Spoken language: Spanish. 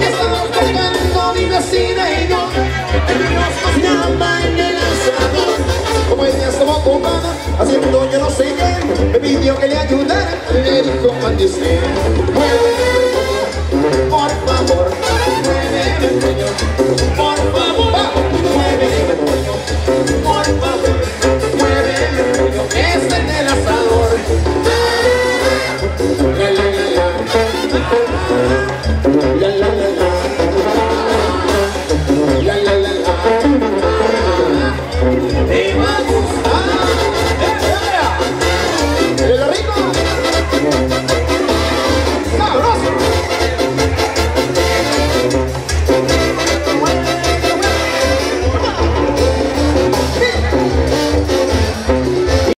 Estamos tocando mi vecina y ocupada haciendo yo no sé qué, me pidió que le ayudara, le dijo maldicir.